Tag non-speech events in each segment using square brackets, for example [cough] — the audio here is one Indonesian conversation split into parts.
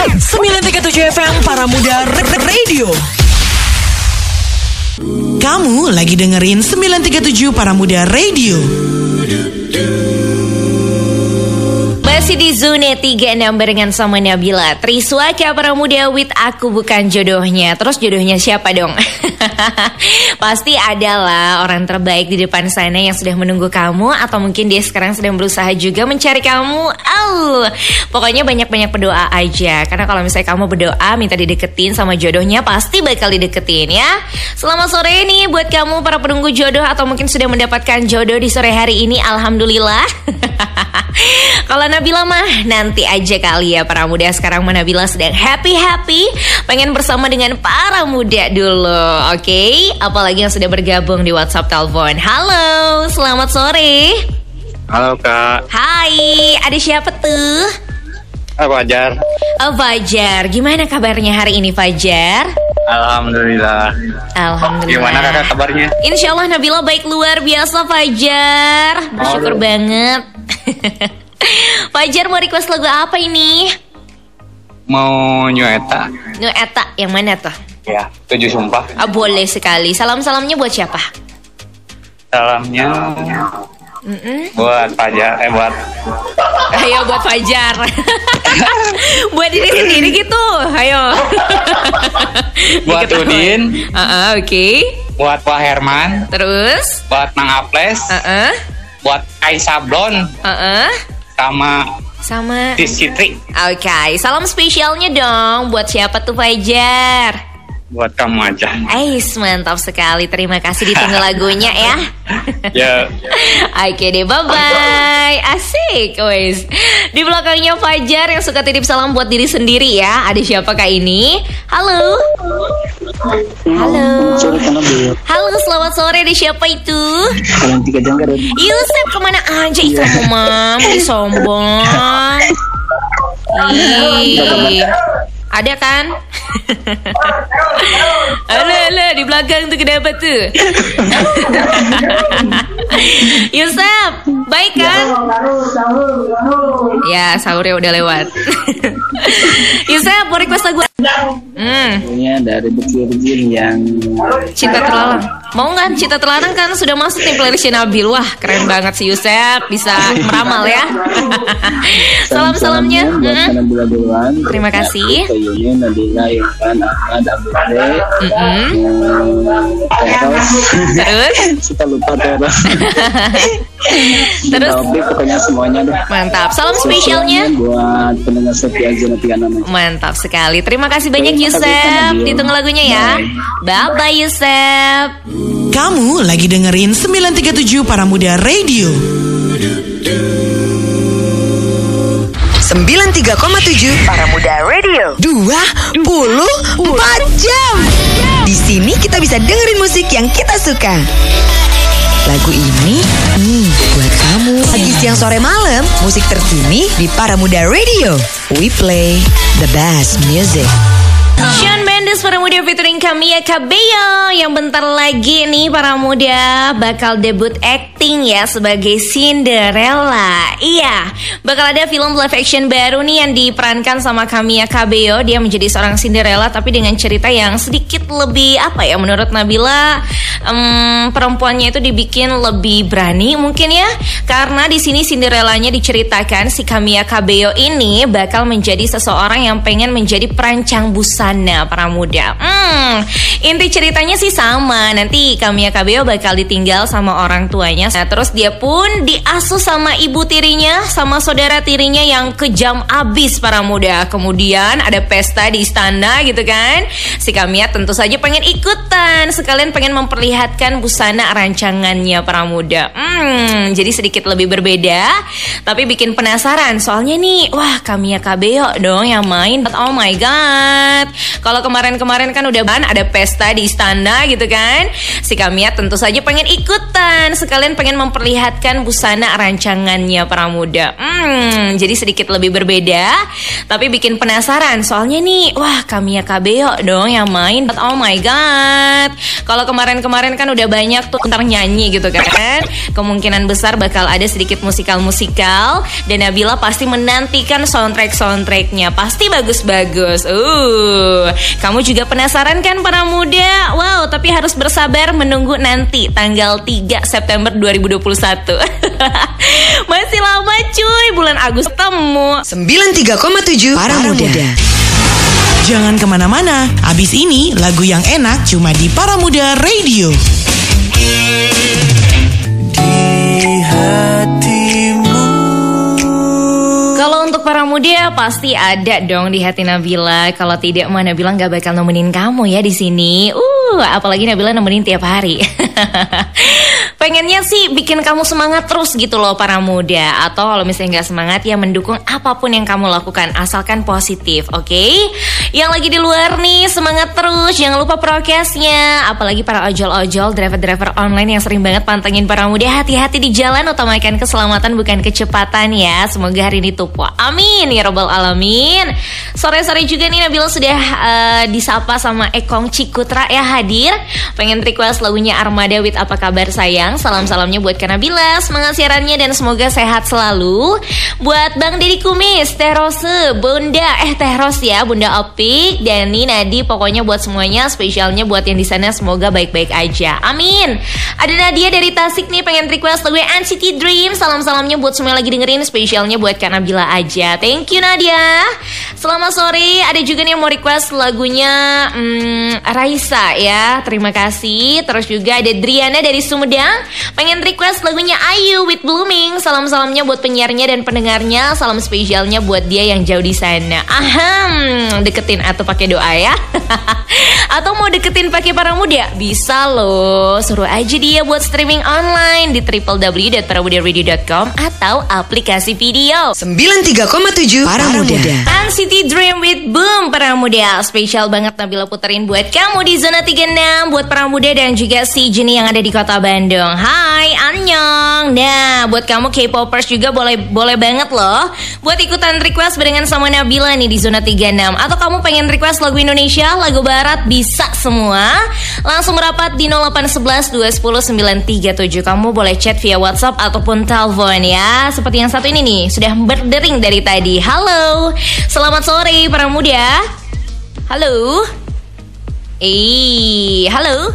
937 FM Para Muda Radio. Kamu lagi dengerin 937 Para Muda Radio Masih di Zone 36 barengan sama Nabila. Triswaka para muda with aku bukan jodohnya. Terus jodohnya siapa dong? [laughs] Pasti adalah orang terbaik di depan sana yang sudah menunggu kamu Atau mungkin dia sekarang sedang berusaha juga mencari kamu. Oh, Pokoknya banyak-banyak berdoa aja. Karena kalau misalnya kamu berdoa minta dideketin sama jodohnya Pasti bakal dideketin ya. Selamat sore nih buat kamu para penunggu jodoh Atau mungkin sudah mendapatkan jodoh di sore hari ini. Alhamdulillah. [laughs] Kalau Nabila mah nanti aja kali ya para muda sekarang mah Nabila sedang happy happy pengen bersama dengan para muda dulu, oke? Apalagi yang sudah bergabung di WhatsApp telepon. Halo, selamat sore. Halo kak, Hai, ada siapa tuh? apa Fajar? Oh, Fajar, gimana kabarnya hari ini Fajar? Alhamdulillah. Alhamdulillah. Gimana kakak kabarnya? Insya Allah Nabila baik luar biasa Fajar Bersyukur Aduh. banget [laughs] Fajar mau request lagu apa ini? Mau nyueta? Eta yang mana tuh? Ya, tujuh sumpah. Ah, boleh sekali Salam-salamnya buat siapa? Salamnya Mm-mm. buat Fajar, eh buat Ayo buat Fajar [laughs] Buat diri sendiri gitu Ayo [laughs] buat. Udin, Ah, ah, Oke buat Pak Herman, Terus buat Mang Aples, Ah, ah, buat Kai Sablon, ah, ah. Sama Sama Tis Citri. Oke Salam spesialnya dong Buat siapa tuh Fajar? Buat kamu aja. Ais, mantap sekali. Terima kasih ditunggu lagunya ya. [laughs] Ya, Oke deh, bye-bye. Asik, wes. Di belakangnya Fajar yang suka titip salam buat diri sendiri ya. Ada siapa kak ini? Halo. Halo. Halo, selamat sore. Ada siapa itu? Kalian tiga jangkar Yusuf ke mana aja itu mam? Sombong. Ih. [laughs] Ada kan? Halo, halo, di belakang tuh kenapa tuh? Yusuf, baik kan? Ya, sahurnya udah lewat. Yusuf, mau request lagu? Hmm, Punya dari Bekir yang Cinta Terlarang. Mau nggak? Cinta Terlarang kan sudah masuk nih playlist Nabil. Wah, keren banget sih Yusuf. Bisa meramal ya. Salam-salamnya. Hmm. duluan. Terima kasih. Kayunya Nabila, Irfan, Ahmad, Abdul Mm-mm. Terus [laughs] Terus? kita lupa terus. Terus? Tapi pokoknya semuanya deh. Mantap. Salam spesialnya. buat pendengar setia Zona 36 Mantap sekali. Terima kasih banyak Terima kasih, Yusuf. Kak Nabil. Ditunggu lagunya ya. Bye bye Yusuf. Kamu lagi dengerin 937 Para Muda Radio 93,7 Para Muda Radio. 24 jam. Di sini kita bisa dengerin musik yang kita suka. Lagu ini nih buat kamu. Pagi siang sore malam Musik terkini di Para Muda Radio. We play the best music. Sean Mendes para muda featuring Camilla Cabello yang bentar lagi nih para muda bakal debut acting ya sebagai Cinderella. Iya, bakal ada film live action baru nih yang diperankan sama Camilla Cabello. Dia menjadi seorang Cinderella tapi dengan cerita yang sedikit lebih apa ya menurut Nabila em, perempuannya itu dibikin lebih berani mungkin ya karena di sini Cinderellanya diceritakan si Camilla Cabello ini bakal menjadi seseorang yang pengen menjadi perancang busana para muda. Hmm, inti ceritanya sih sama. Nanti Camilla Cabello bakal ditinggal sama orang tuanya. Nah, terus dia pun diasuh sama ibu tirinya, sama saudara tirinya yang kejam abis para muda. Kemudian ada pesta di istana gitu kan. Si Camilla tentu saja pengen ikutan, sekalian pengen memperlihatkan busana rancangannya para muda. Hmm, jadi sedikit lebih berbeda, tapi bikin penasaran. Soalnya nih, wah Camilla Cabello dong yang main. Oh my god. Kalau kemarin kan udah ban ada pesta di istana gitu kan. Si Kamia tentu saja pengen ikutan, sekalian pengen memperlihatkan busana rancangannya para muda. Hmm, jadi sedikit lebih berbeda, tapi bikin penasaran. Soalnya nih, wah Kamia Kabeo dong yang main. Oh my god. Kalau kemarin-kemarin kan udah banyak tuh ntar nyanyi gitu kan. Kemungkinan besar bakal ada sedikit musikal-musikal dan Nabila pasti menantikan soundtrack-soundtracknya. Pasti bagus-bagus. Uh, kamu juga penasaran kan para muda? Wow, tapi harus bersabar menunggu nanti tanggal 3 September 2021. [laughs] Masih lama cuy, bulan Agustus temu. 93,7 Para, Muda. Jangan ke mana-mana, abis ini lagu yang enak cuma di Para Muda Radio. Kalau untuk para muda pasti ada dong di hati Nabila. Kalau tidak mah Nabila nggak bakal nemenin kamu ya di sini. Uh, apalagi Nabila nemenin tiap hari. [laughs] Pengennya sih bikin kamu semangat terus gitu loh para muda. Atau kalau misalnya nggak semangat ya mendukung apa pun yang kamu lakukan asalkan positif, oke? Yang lagi di luar nih semangat terus, jangan lupa prokesnya. Apalagi para ojol-ojol, driver-driver online yang sering banget pantengin para muda. Hati-hati di jalan, utamakan keselamatan bukan kecepatan ya. Semoga hari ini tupo. Amin ya robbal alamin. Sore-sore juga nih Nabila sudah eh, disapa sama Ekong Cikutra ya hadir. Pengen request lagunya Armada with apa kabar sayang. Salam-salamnya buat Kanabila, semangat siarannya dan semoga sehat selalu. Buat Bang Deddy Kumis, Teh Rose, Bunda, eh Teh Rose ya, Bunda Opik, Dani, Nadi, pokoknya buat semuanya, spesialnya buat yang di sana semoga baik-baik aja. Amin. Ada Nadia dari Tasik nih pengen request lagu NCT Dream. Salam-salamnya buat semua yang lagi dengerin, spesialnya buat Kanabila aja. Thank you Nadia. Selamat sore. Ada juga nih yang mau request lagunya hmm, Raisa ya. Terima kasih. Terus juga ada Driana dari Sumedang. Pengen request lagunya Ayu with Blooming. Salam-salamnya buat penyiarnya dan pendengarnya. Salam spesialnya buat dia yang jauh di sana. Aham, deketin atau pakai doa ya. [laughs] atau mau deketin pakai para muda? Bisa loh. Suruh aja dia buat streaming online di www.paramudaradio.com atau aplikasi video. 93,7 Para, Muda. City Dream with Boom para muda. Spesial banget Nabila puterin buat kamu di zona 36 Buat para muda dan juga si Jenny yang ada di kota Bandung. Hai Annyeong Nah buat kamu K-popers juga boleh boleh banget loh. Buat ikutan request barengan sama Nabila nih di zona 36 Atau kamu pengen request lagu Indonesia, lagu Barat bisa semua. Langsung merapat di 0811 210 937 Kamu boleh chat via WhatsApp ataupun telepon ya. Seperti yang satu ini nih Sudah berdering dari tadi Halo Selamat sore para muda. Halo. Eh, halo.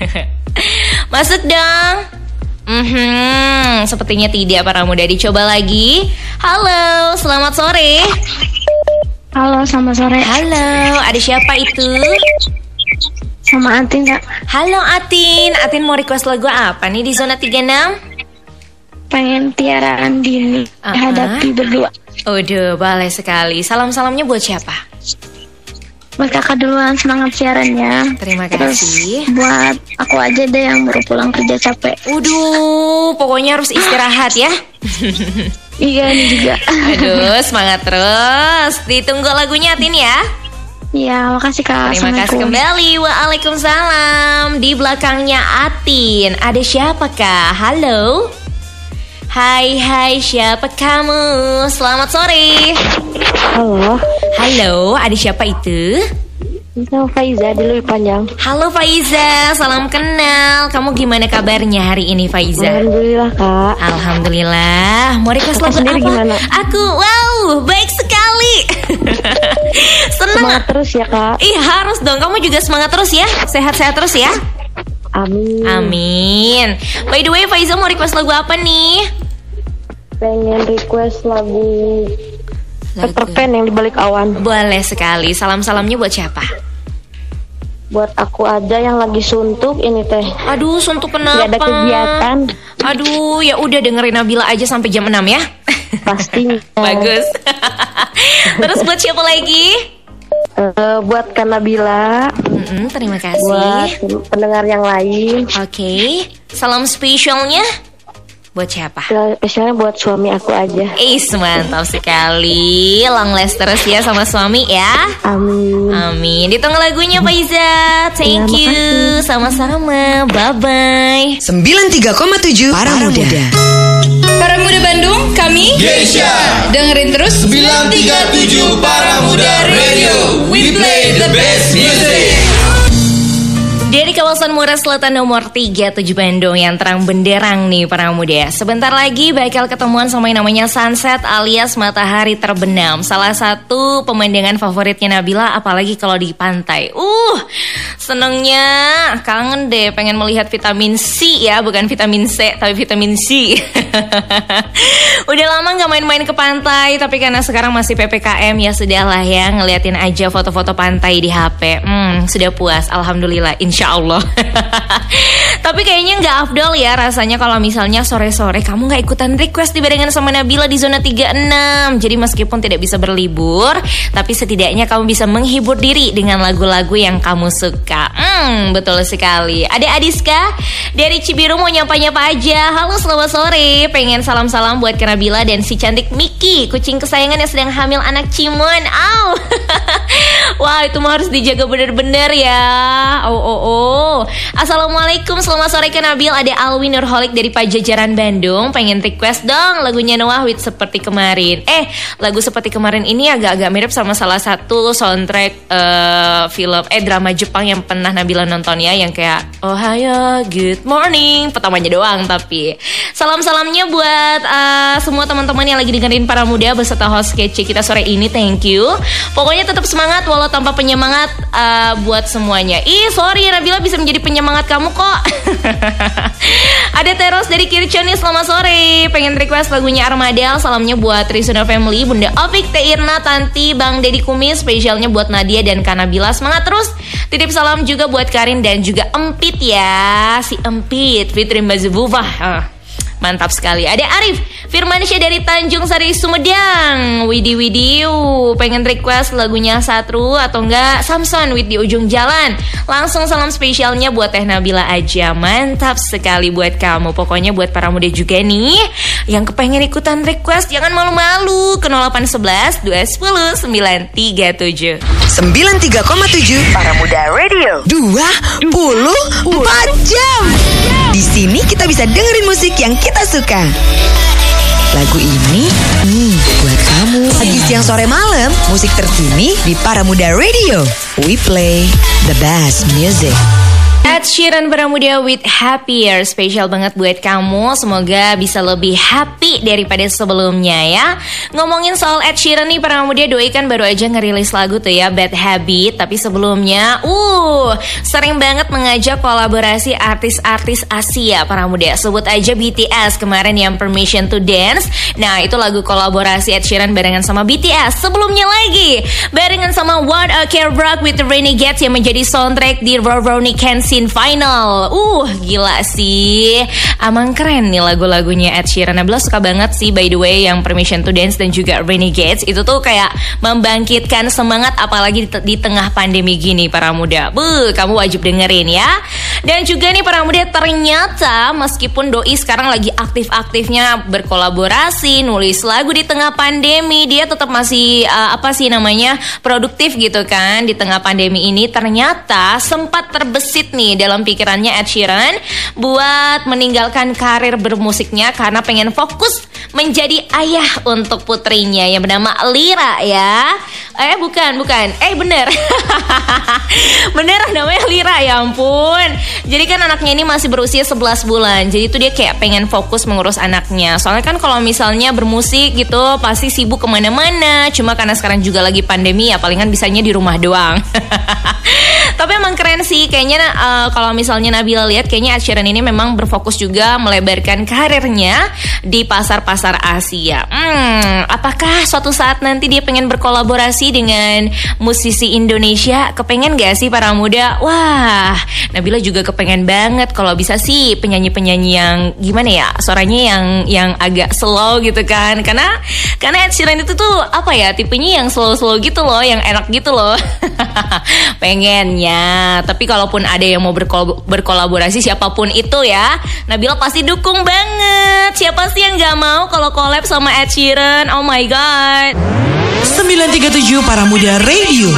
[laughs] Masuk dong. Mhm, sepertinya tidak para muda dicoba lagi. Halo, selamat sore. Halo, selamat sore. Halo, ada siapa itu? Sama Antin, Kak. Halo Atin, Atin mau request lagu apa nih di zona 36? Pengen Tiara Andini Uh-uh. hadapi berdua. Udah, boleh sekali. Salam-salamnya buat siapa? Buat kakak duluan semangat siarannya. Terima Terus kasih. buat aku aja deh yang baru pulang kerja capek. Waduh, pokoknya harus istirahat ya. [laughs] Iya ini juga. Aduh, [laughs] semangat terus. Ditunggu lagunya Atin ya. Iya, makasih kak. Terima kasih kembali. Waalaikumsalam. Di belakangnya Atin, ada siapa kak? Halo. Hai hai siapa kamu? Selamat sore. Halo, Halo, ada siapa itu? sama Faiza di Lui Panjang. Halo Faiza, salam kenal. Kamu gimana kabarnya hari ini Faiza? Alhamdulillah kak. Alhamdulillah. Mau request lagu apa? gimana? Aku, wow, baik sekali. [laughs] Senang. Semangat terus ya kak. Ih harus dong, kamu juga semangat terus ya Sehat-sehat terus ya Amin. Amin By the way Faiza mau request lagu apa nih? Pengen request lagu Peter Pan yang dibalik awan. Boleh sekali Salam-salamnya buat siapa? Buat aku aja yang lagi suntuk ini teh. Aduh suntuk kenapa? Gak ada kegiatan. Aduh ya udah dengerin Nabila aja sampai jam 6 ya Pastinya. [laughs] Bagus [laughs] Terus buat siapa lagi? Eh, buat Kanabila, Mm-mm, Terima buat kasih pendengar yang lain. Oke Salam spesialnya Buat siapa? Spesialnya buat suami aku aja. Is mantap sekali. Long last terus ya sama suami ya. Amin. Amin. Ditunggu lagunya Pak Iza. Thank Ya, you. Sama-sama. Bye bye. 93,7 Para, Muda. Para Muda Bandung, kami Geisha dengerin terus 937 Para Muda Radio We play the best kawasan Murah Selatan nomor 37 Bandung yang terang benderang nih para muda. Sebentar lagi bakal ketemuan sama yang namanya sunset alias matahari terbenam. Salah satu pemandangan favoritnya Nabila apalagi kalau di pantai. Uh, senengnya kangen deh pengen melihat vitamin C ya, bukan vitamin C tapi vitamin C. [laughs] Udah lama nggak main-main ke pantai, tapi karena sekarang masih PPKM ya sudahlah ya ngeliatin aja foto-foto pantai di HP. Hmm, sudah puas, alhamdulillah, insya Allah. [laughs] tapi kayaknya nggak afdol ya rasanya kalau misalnya sore-sore kamu nggak ikutan request dibarengan sama Nabila di zona 36. Jadi meskipun tidak bisa berlibur, tapi setidaknya kamu bisa menghibur diri dengan lagu-lagu yang kamu suka. Hmm, betul sekali. Ada Adiska dari Cibiru mau nyapa-nyapa aja. Halo selamat sore. Pengen salam-salam buat Nabila dan si cantik Miki, kucing kesayangan yang sedang hamil anak Cimon. Aw. [laughs] Wah, itu mah harus dijaga bener-bener ya. Oh, oh, oh. Assalamualaikum, selamat sore ke Nabil. Ada Alwin Nurholik dari Pajajaran Bandung. Pengen request dong lagunya Noah with seperti kemarin. Eh, lagu seperti kemarin ini agak-agak mirip sama salah satu soundtrack eh, film eh drama Jepang yang pernah Nabila nonton ya, yang kayak Ohio, Good Morning. Pertamanya doang tapi. Salam-salamnya buat eh, semua teman-teman yang lagi dengerin para muda beserta host kece kita sore ini. Thank you. Pokoknya tetap semangat walau tanpa penyemangat eh, buat semuanya. Ih, sorry Nabila bisa menjadi penyemangat kamu kok. [laughs] Ada Teros dari Kirchon nih selamat sore Pengen request lagunya Armadale Salamnya buat Trisuna Family Bunda Opik, Teh Irna, Tanti, Bang Dedi Kumis Spesialnya buat Nadia dan Kanabila Semangat terus Titip salam juga buat Karin dan juga Empit ya Si Empit Fitri Mbazubufah ah. Mantap sekali. Ada Arif Firmansyah dari Tanjung Sari Sumedang. Widi Widi pengen request lagunya Satru atau enggak Samson with di ujung jalan. Langsung salam spesialnya buat Teh Nabila aja. Mantap sekali buat kamu. Pokoknya buat para muda juga nih yang kepengen ikutan request jangan malu-malu ke 0811 210 937. 93,7 Para Muda Radio 24 jam sini kita bisa dengerin musik yang kita suka. Lagu ini hmm, buat kamu. Pagi siang sore malam Musik terkini di Para Muda Radio. We play the best music Ed Sheeran Beramudia with Happier Spesial banget buat kamu. Semoga bisa lebih happy daripada sebelumnya ya. Ngomongin soal Ed Sheeran nih para muda Doi kan baru aja ngerilis lagu tuh ya Bad Habit. Tapi sebelumnya Uh sering banget mengajak kolaborasi artis-artis Asia. Para muda Sebut aja BTS kemarin yang Permission to Dance. Nah itu lagu kolaborasi Ed Sheeran barengan sama BTS Sebelumnya lagi Barengan sama What a Care Rock with the Renegades Yang menjadi soundtrack di Rurouni Kensington Final. Uh gila sih. Amang keren nih lagu-lagunya Ed Sheeran. Nabila suka banget sih by the way Yang Permission to Dance dan juga Renegades Itu tuh kayak membangkitkan semangat Apalagi di, di tengah pandemi gini para muda. Buh kamu wajib dengerin ya. Dan juga nih para muda ternyata Meskipun Doi sekarang lagi aktif-aktifnya berkolaborasi Nulis lagu di tengah pandemi Dia tetap masih uh, apa sih namanya Produktif gitu kan Di tengah pandemi ini Ternyata sempat terbesit nih dalam pikirannya Ed Sheeran buat meninggalkan karir bermusiknya karena pengen fokus menjadi ayah untuk putrinya yang bernama Lira ya. Eh bukan, bukan. Eh bener. [laughs] bener namanya Lira ya ampun. Jadi kan anaknya ini masih berusia 11 bulan. Jadi itu dia kayak pengen fokus mengurus anaknya. Soalnya kan kalau misalnya bermusik gitu pasti sibuk ke mana-mana. Cuma karena sekarang juga lagi pandemi ya palingan bisanya di rumah doang. [laughs] Tapi emang keren sih kayaknya uh, kalau misalnya Nabila lihat kayaknya Ed ini memang berfokus juga melebarkan karirnya di pasar-pasar Asia. Hmm, apakah suatu saat nanti dia pengen berkolaborasi kolaborasi dengan musisi Indonesia. Kepengen gak sih para muda? Wah, Nabila juga kepengen banget kalau bisa sih penyanyi-penyanyi yang gimana ya suaranya yang yang agak slow gitu kan. Karena karena Ed Sheeran itu tuh apa ya tipenya yang slow-slow gitu loh, yang enak gitu loh. [laughs] Pengennya. Tapi kalaupun ada yang mau berkol berkolaborasi siapa pun itu ya, Nabila pasti dukung banget. Siapa sih yang gak mau kalau collab sama Ed Sheeran? Oh my god. 937 Para Muda Radio.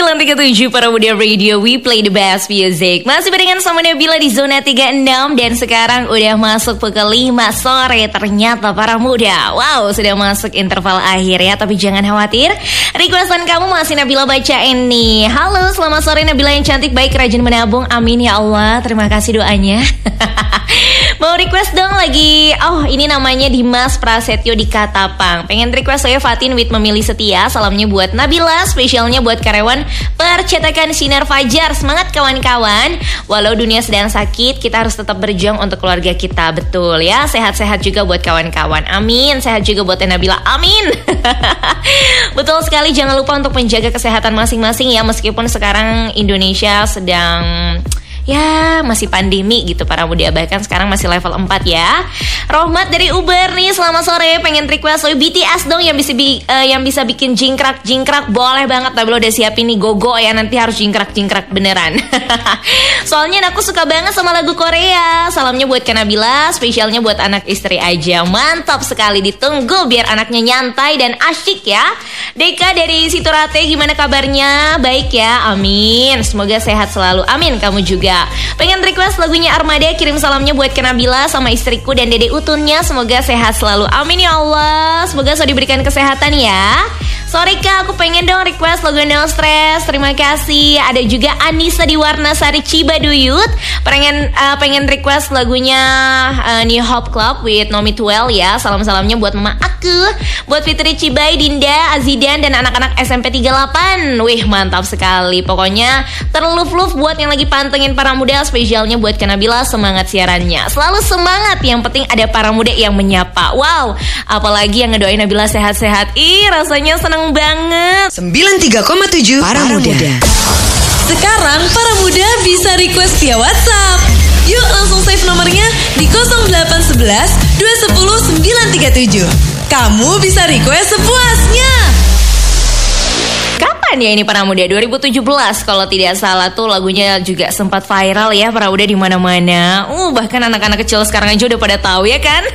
937 para muda radio We play the best music. Masih barengan sama Nabila di zona 36 Dan sekarang udah masuk pukul 5 sore Ternyata para muda. Wow sudah masuk interval akhir ya Tapi jangan khawatir. Requestan kamu masih Nabila bacain nih. Halo selamat sore Nabila yang cantik Baik rajin menabung. Amin ya Allah Terima kasih doanya. [laughs] Mau request dong lagi. Oh ini namanya Dimas Prasetyo di Katapang. Pengen request saya Fatin with memilih setia Salamnya buat Nabila Spesialnya buat karyawan percetakan Sinar Fajar. Semangat kawan-kawan. Walau dunia sedang sakit Kita harus tetap berjuang untuk keluarga kita. Betul ya. Sehat-sehat juga buat kawan-kawan. Amin. Sehat juga buat Nabila. Amin. [laughs] Betul sekali. Jangan lupa untuk menjaga kesehatan masing-masing ya. Meskipun sekarang Indonesia sedang ya masih pandemi gitu para muda bahkan sekarang masih level 4 ya. Rohmat dari Uber nih selamat sore. Pengen request so BTS dong yang bisa bi uh, yang bisa bikin jingkrak jingkrak boleh banget tapi lo udah siapin nih gogo ya nanti harus jingkrak jingkrak beneran. [laughs] Soalnya aku suka banget sama lagu Korea. Salamnya buat Kanabila spesialnya buat anak istri aja. Mantap sekali ditunggu biar anaknya nyantai dan asyik ya. Deka dari Siturate gimana kabarnya? Baik ya amin. Semoga sehat selalu. Amin kamu juga Pengen request lagunya Armada Kirim salamnya buat Kenabila sama istriku dan dede utunnya. Semoga sehat selalu. Amin ya Allah. Semoga selalu diberikan kesehatan ya Sorry kak, aku pengen dong request lagu No Stress. Terima kasih. Ada juga Anissa di Warna Sari Cibaduyut. Pengen uh, pengen request lagunya uh, New Hope Club with Nomi Twelve ya. Salam-salamnya buat mama aku, buat Fitri Cibai, Dinda, Azidan dan anak-anak SMP 38. Wih, mantap sekali. Pokoknya terluf-luf buat yang lagi pantengin para muda, spesialnya buat Kanabila semangat siarannya. Selalu semangat. Yang penting ada para muda yang menyapa. Wow, apalagi yang ngedoain Nabila sehat-sehat. Ih, rasanya senang seneng banget. 93,7 Para, Para Muda. Muda. Sekarang Para Muda bisa request via WhatsApp. Yuk langsung save nomornya di 0811 210 937 Kamu bisa request sepuasnya Kapan ya ini para muda 2017 kalau tidak salah tuh lagunya juga sempat viral ya para muda di mana-mana. Uh bahkan anak-anak kecil sekarang aja udah pada tahu ya kan?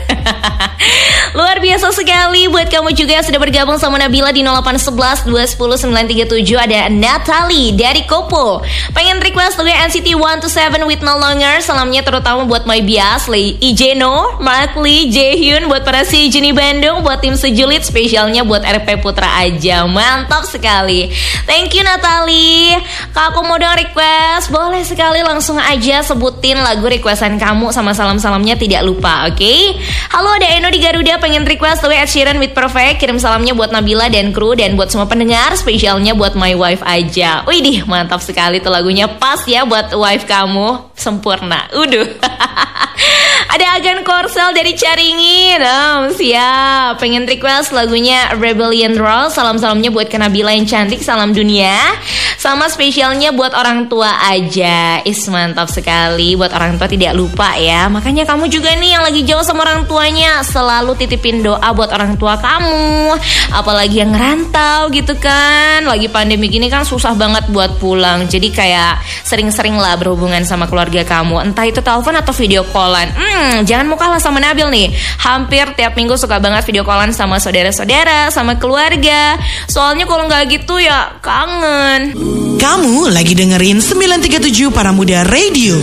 [laughs] Luar biasa sekali buat kamu juga yang sudah bergabung sama Nabila di 0811 210 937 ada Natalie dari Kopo. Pengen request lagu NCT 127 with No Longer. Salamnya terutama buat My Bias, Lee Ijeno, Mark Lee, Jaehyun buat para si Jenny Bandung, buat tim sejulit spesialnya buat RP Putra aja. Mantap sekali. Thank you Natalie. Kak aku mau dong request. Boleh sekali langsung aja sebutin lagu requestan kamu sama salam-salamnya tidak lupa, oke? Okay? Halo ada Eno di Garuda pengen request The Ed Sheeran with Perfect Kirim salamnya buat Nabila dan kru Dan buat semua pendengar Spesialnya buat my wife aja Widih mantap sekali tuh lagunya Pas ya buat wife kamu Sempurna Uduh [laughs] Ada Agan Korsel dari Caringin. Oh, Siap. Pengen request lagunya Rebellion Roll. Salam-salamnya buat Nabila yang cantik. Salam dunia. Sama spesialnya buat orang tua aja. Is mantap sekali. Buat orang tua tidak lupa ya. Makanya kamu juga nih yang lagi jauh sama orang tuanya Selalu titipin doa buat orang tua kamu. Apalagi yang ngerantau gitu kan. Lagi pandemi gini kan susah banget buat pulang. Jadi kayak sering-sering lah berhubungan sama keluarga kamu. Entah itu telepon atau video callan Hmm jangan mau kalah sama Nabil nih. Hampir tiap minggu suka banget video callan sama saudara-saudara Sama keluarga. Soalnya kalau nggak gitu ya kangen. Kamu lagi dengerin 937 Para Muda Radio